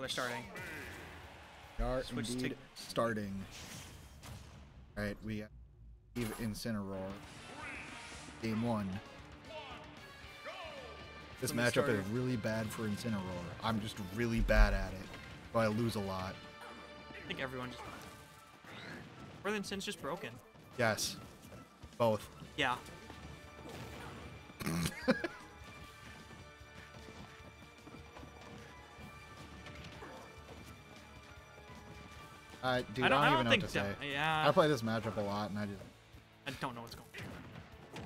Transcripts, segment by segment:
Oh, they're starting. We are Switch indeed starting. Alright, we have Steve Incineroar. Game one. This Let matchup is really bad for Incineroar. I'm just really bad at it. So I lose a lot. I think everyone just. Or then Sin's just broken. Yes. Both. Yeah. I, dude, I don't, I I don't, don't even know what to say. Yeah. I play this matchup a lot, and I just I don't know what's going on.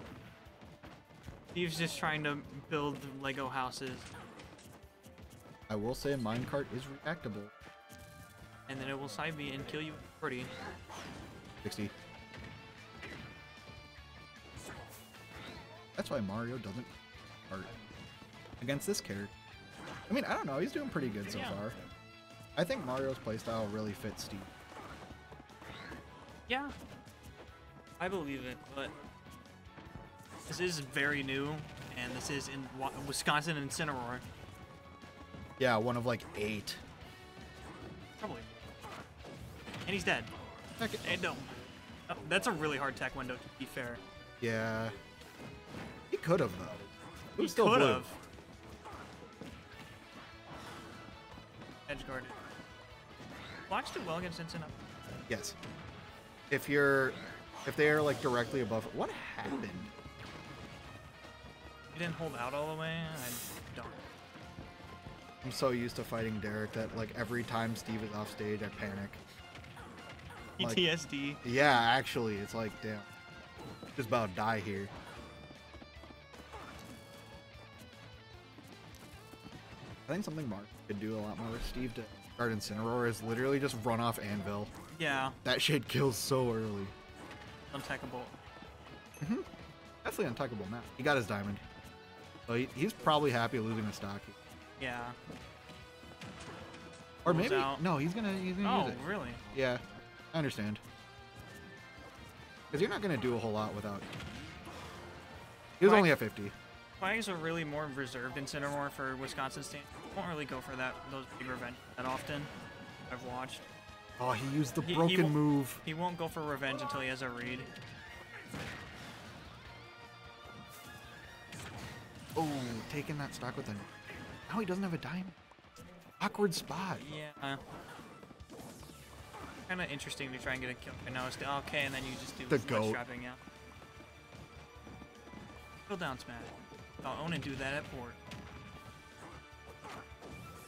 Steve's just trying to build Lego houses, I will say minecart is reactable. and then it will side me and kill you pretty. 60. That's why Mario doesn't hurt against this character. I mean, I don't know. He's doing pretty good so Yeah. far. I think Mario's playstyle really fits Steve. Yeah. I believe it, but this is very new, and this is in Wa- Wisconsin Incineroar. Yeah, one of like eight. Probably. And he's dead. Heck, And no. Oh, that's a really hard tech window, to be fair. Yeah. He could have though. He still could have. Edge guarded. Blocks do well against Cincinnati. Yes. If you're, if they are like directly above, what happened? You didn't hold out all the way. I don't. I'm so used to fighting Derek that like every time Steve is off stage, I panic. Like- PTSD. Yeah, actually, it's like, damn, just about to die here. I think something Mark could do a lot more with Steve to guard Incineroar is literally just run off Anvil. Yeah, That shit kills so early. untechable. Mm-hmm. Definitely untouchable map. He got his diamond. So he, he's probably happy losing a stock. Yeah. Or maybe out. no, he's gonna he's gonna Oh, use it. really? Yeah, I understand. Because you're not gonna do a whole lot without. He was only at 50. Flags are really more reserved Incineroar for Wisconsin State. Won't really go for that those big revenge that often. I've watched. Oh, he used the He- he broken won't- move. He won't go for revenge until he has a read. Oh, taking that stock with him. Now he doesn't have a dime. Awkward spot. Yeah. Kind of interesting to try and get a kill. I know it's okay, and then you just do The goat. trapping, down smash. I'll own and do that at port.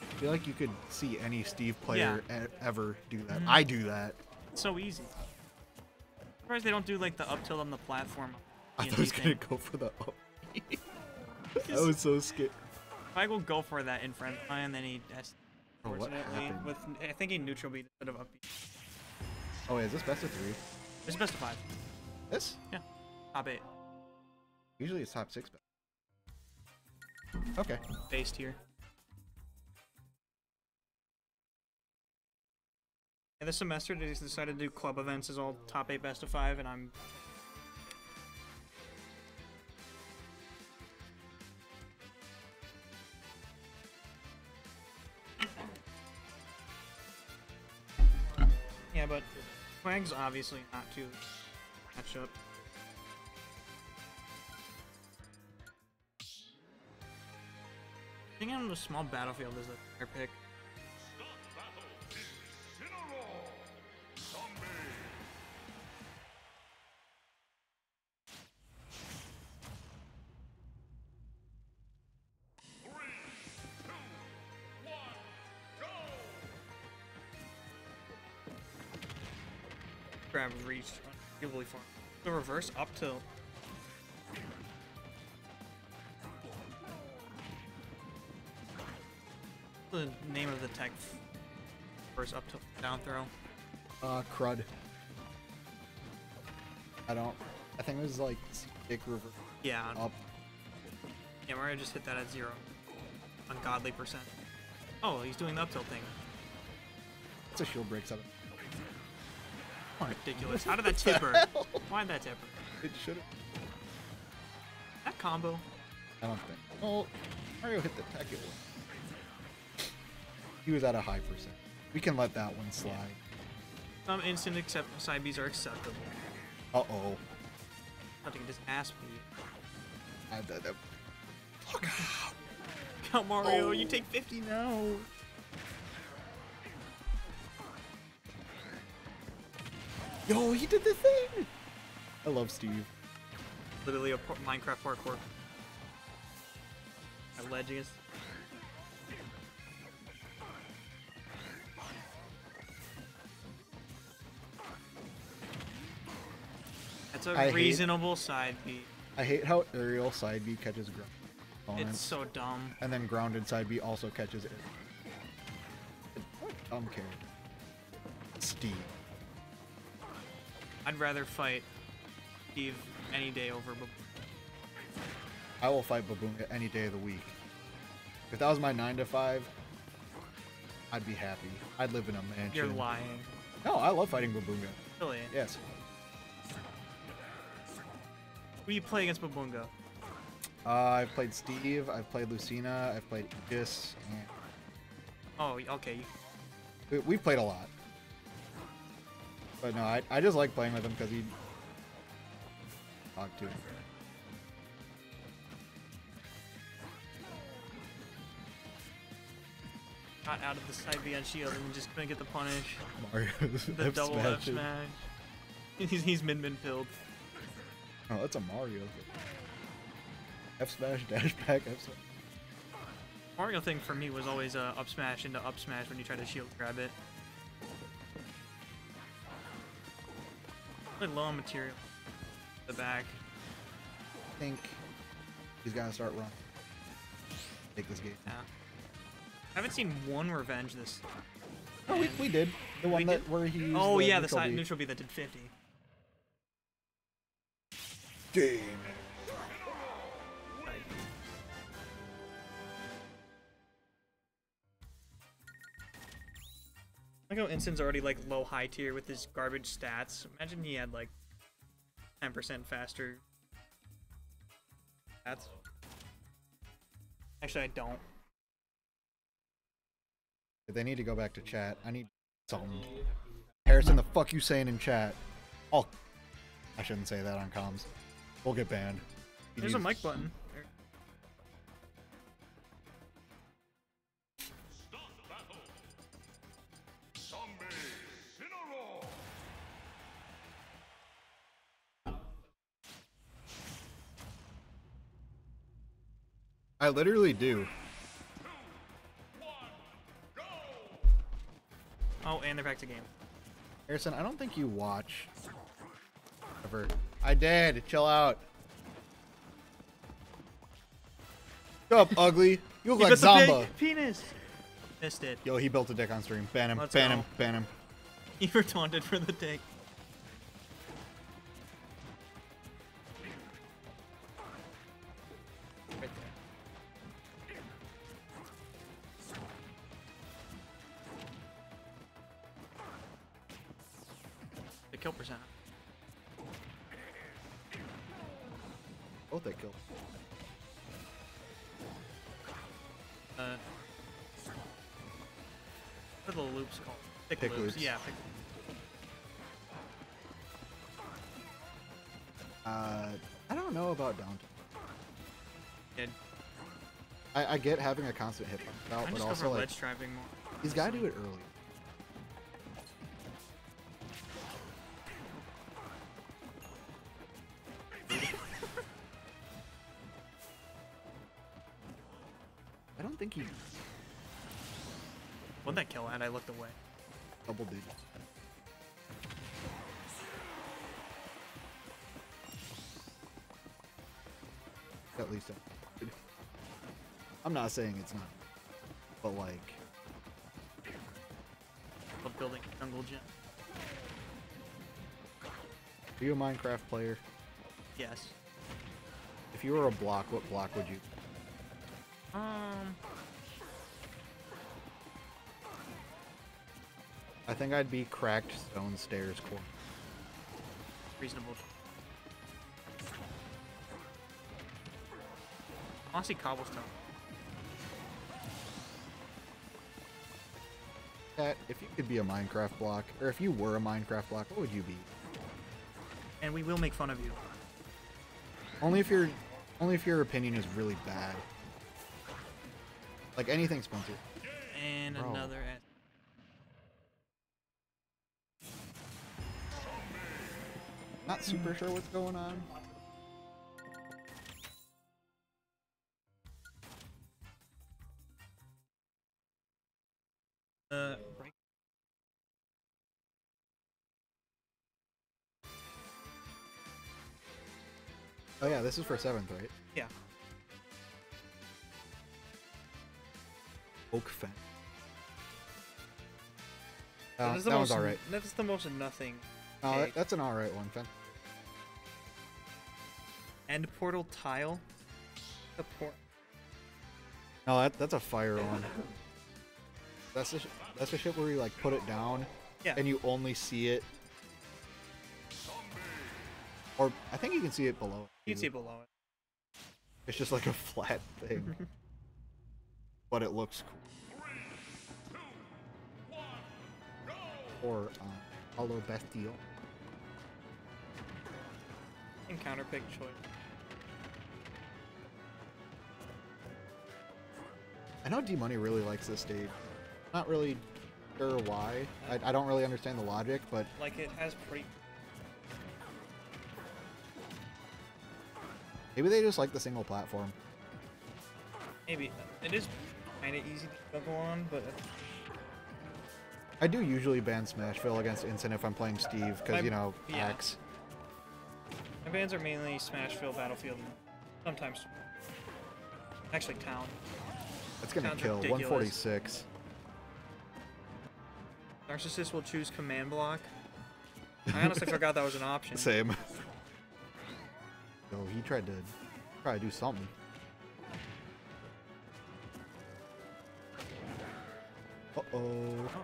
I feel like you could see any Steve player e- ever do that. Mhm. I do that. It's so easy. I'm Surprised they don't do like the up tilt on the platform. I thought he was gonna go for the. Up. I was so scared. I will go for that in friend and then he has Oh, what happened? with I think he neutral beat instead of up beat. Oh, wait, is this best of three? It's best of five. This? Yeah. Top eight. Usually it's top six. But... Okay. Based here. This semester they decided to do club events as all top eight best of five and I'm Yeah, but Quag's obviously not too match up. I think on the small battlefield is a better pick. Grab reach unbelievably far. The reverse up tilt. The name of the tech. first up tilt down throw. Uh, crud. I don't. I think it was like stick river. Yeah. up. Yeah, Mario just hit that at zero. Ungodly percent. Oh, he's doing the up tilt thing. It's a shield break seven. Ridiculous. How did that tipper? Why did that tipper? It should have. That combo. I don't think. Oh, Mario hit the tech. It He was at a high percent. We can let that one slide. Some instant accept side Bs are acceptable. Uh oh. Nothing just ass beat. I, that, that, Come Mario, Oh. you take 50 now. Yo, he did the thing! I love Steve. Literally a Minecraft parkour. A ledge against. That's a I hate- reasonable side beat. I hate how aerial side B catches ground. It's so dumb. and then grounded side B also catches it. What dumb character? Steve. I'd rather fight Steve any day over. But I will fight Babunga any day of the week. If that was my 9 to 5, I'd be happy. I'd live in a mansion. you're lying. No, I love fighting Babunga. Really? Yes. Who you play against Babunga? Uh, I've played Steve, I've played Lucina, I've played Aegis, and Oh, okay. we, we've played a lot. But no, I, I just like playing with him because he talk to him. Got out of the side B on shield and just couldn't get the punish. Mario's The F double F smash. He's, he's min min pilled. Oh, that's a Mario. F smash, dash back, F smash. Mario thing for me was always uh, up smash into up smash when you try to shield grab it. Really low on material. The back. I think he's got to start running. Take this game. Yeah. I haven't seen one revenge this. Oh, we, we did. The one that did? where he. used Oh yeah, the neutral side B. neutral B that did 50. Game. Side B. Like how Instin's already like low high tier with his garbage stats. Imagine he had like 10% faster stats. Actually, I don't. They need to go back to chat. I need something. Harrison, the fuck you saying in chat? Oh, I shouldn't say that on comms. We'll get banned. You There's a mic button. I literally do. Oh, and they're back to game. Harrison, I don't think you watch. Ever. I did. Chill out. Shut up, ugly. You look He like built a Zamba. penis. Missed it. Yo, he built a dick on stream. Ban him. Let's ban go. him. Ban him. Were taunted for the dick. Right. The kill percent. What are the loops called? Pick, Pick loops. loops. Yeah, pick Uh, I don't know about. Good. I, I get having a constant hit I but also like ledge driving more. he's got to do it early. Don't think he When that kill at, I looked away. double digits. At least I- I'm not saying it's not, but like Love building jungle gym. Are you a Minecraft player? Yes. If you were a block, what block would you? Um. I think I'd be cracked stone stairs core. reasonable. Honestly, cobblestone. Chat, if you could be a Minecraft block, or if you were a Minecraft block, what would you be? And we will make fun of you. Only if your, only if your opinion is really bad. Like anything, Spencer. And Bro. another. At- Not super sure what's going on. uh, break. Oh yeah, this is for seventh, right? Yeah. Oak Fen. That Uh, is the that one's alright. That is the most nothing. Oh, Okay. that, that's an alright one, Fen. End portal tile. The port. No, that, that's a fire one. That's the sh- that's the shit where you like put it down Yeah. and you only see it. Or I think you can see it below. You can too. see below it. It's just like a flat thing, but it looks cool. Or uh, Hollow Bastion. Encounter pick choice. I know D Money really likes this stage. Not really sure why. I, I don't really understand the logic, but Like it has pretty. maybe they just like the single platform. Maybe it is kind of easy to go on, but I do usually ban Smashville against Instant if I'm playing Steve, because, you know, yeah. Axe. my bans are mainly Smashville, Battlefield, and sometimes actually Town. That's gonna Sounds kill. ridiculous. 146. Narcissist will choose command block. I honestly forgot that was an option. Same. Oh, he tried to try to do something. Uh-oh.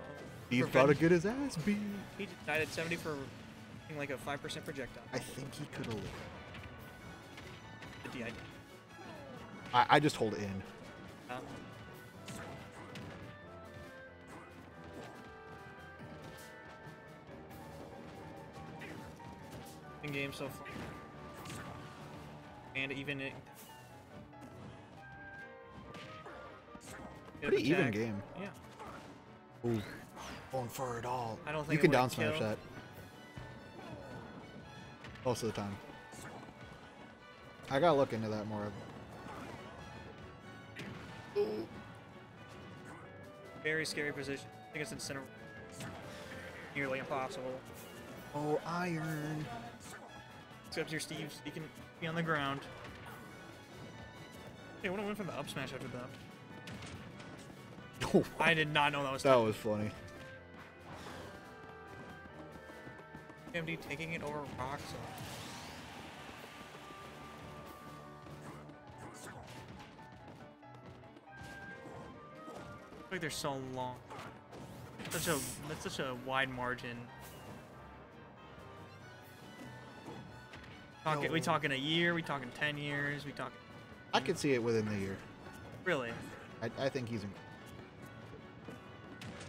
He's about to get his ass beat. He died at 70 for being like a 5% projectile. I think he could have lived. The DID. I, I just hold it in. Uh, in game so far. And even it. Pretty even game. Yeah. Ooh. Going for it all. I don't You can down smash kill. that. Most of the time. I gotta look into that more. Very scary position. I think it's in center. Nearly impossible. Oh, iron. Except your Steve, you can be on the ground. Hey, what I win from the up smash after that. I did not know that was that was funny. MD taking it over rocks. like they're so long. Such a that's such a wide margin. Talking, we talking a year? We talking ten years? We talking I could see it within the year. really? I, I think he's in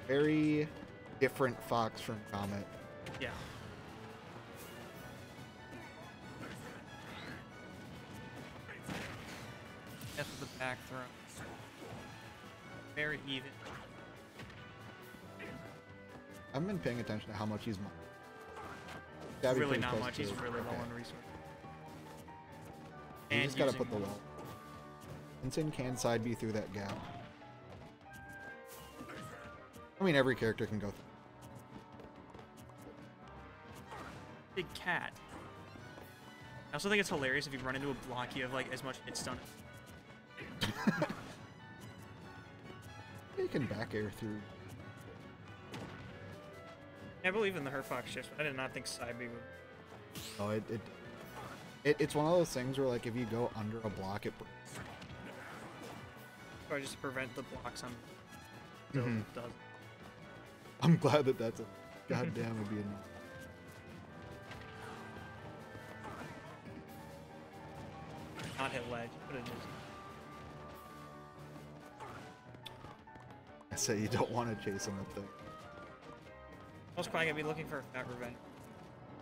very different Fox from Comet. Yeah. F the back throw. Very even. I've been paying attention to how much he's. mo- It's really not much. He's really low Okay. on resources. You just gotta put the wall. Insane can side B through that gap. I mean, every character can go. Th- Big cat. I also think it's hilarious if you run into a block, you have like as much hit stun. you can back air through. I believe in the Herfox shifts, but I did not think Cybe would. Oh, it, it, it it's one of those things where like if you go under a block, it. Or just prevent the blocks on build Mhm. does. I'm glad that that's a goddamn would be enough. Not hit ledge, but it is. I say you don't want to chase him up there. Most probably gonna be looking for a fat revenge.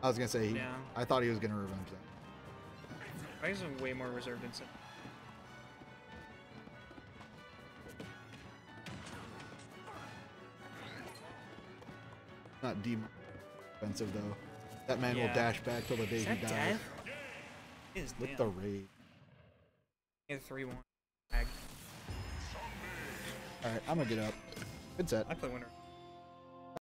I was gonna say, he, Yeah. I thought he was gonna revenge that. He's way more reserved than Not defensive though. That man will dash back till the day Is he dies. Is With the raid. Yeah, three one. All right, I'm gonna get up. Good set. I play winner.